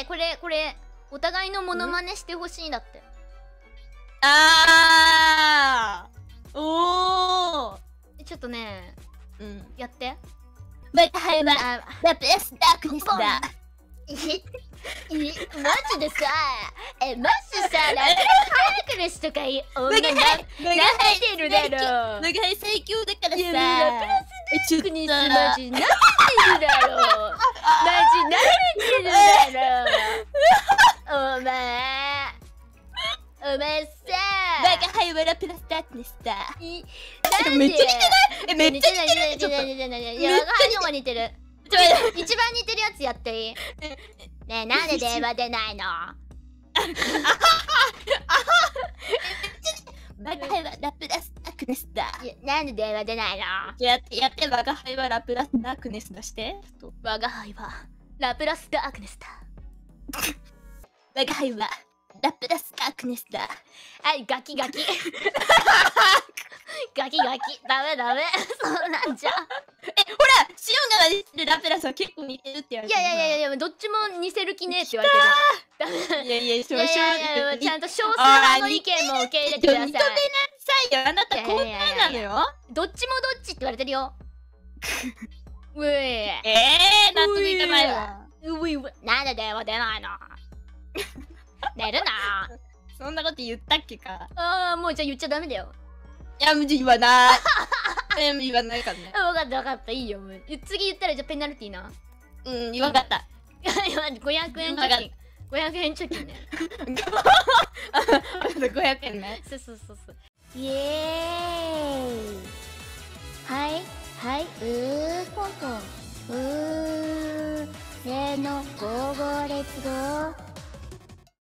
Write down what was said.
ってこれこれお互いのモノマネしてほしいんだって。あー。おー。えちょっとねうん。やって。マジでさ。えマジさラクレスとかいい。女なバカハイバカハイてるだろバカハイ最強だからさ。えちょっとクニスマジ舐お前さバカハイはラプラスダークネスだいえめっちゃ似てない？えめっちゃ似てない似てない似てない似てないいやめっちゃ若いのが似てる。一番似てるやつやっていい？ねえなんで電話出ないの？バカハイはラプラスダークネスだ。なんで電話出ないの？やってやってバカハイはラプラスダークネス出して。我が輩はラプラスダークネスだ。バカハイはラプラスダークネスだ。はいガキガキ。ガキガキ。ダメダメ。そうなんじゃ。えほらシオンが出てるラプラスは結構似てるって言われいやいやいやいやどっちも似せる気ねえって言われてる。ダメ。いやいやいやいやいやちゃんと少数派の意見も受け入れてください。認めなさいよ。あなたこんななのよ。どっちもどっちって言われてるよ。うええー、納得いかないわ。ういうう。なんで電話出ないの？寝るな。そんなこと言ったっけか。あーもうじゃあ言っちゃダメだよ。いや、むじ言わない。え、言わないからね。あ分かった分かったいいよ次言ったらじゃあペナルティーな？うん、言わなかった。500円貯金。500円貯金ね。500円ね。そうそうそうそう。イエーイ。はいはいうーことうーせーのゴーゴーレッツゴー